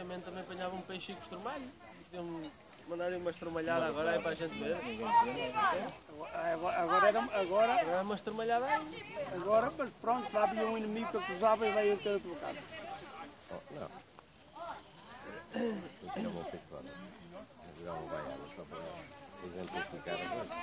antigamente também apanhava um peixe com estromalho. Podiam mandar uma estromalhada agora aí para a gente ver. Agora, agora, era, agora, Agora é uma estromalhada aí. agora, mas pronto, lá havia um inimigo que acusava e veio ter colocado. Isso é Eu vou Jogar uma baiana só para exemplificar a coisa.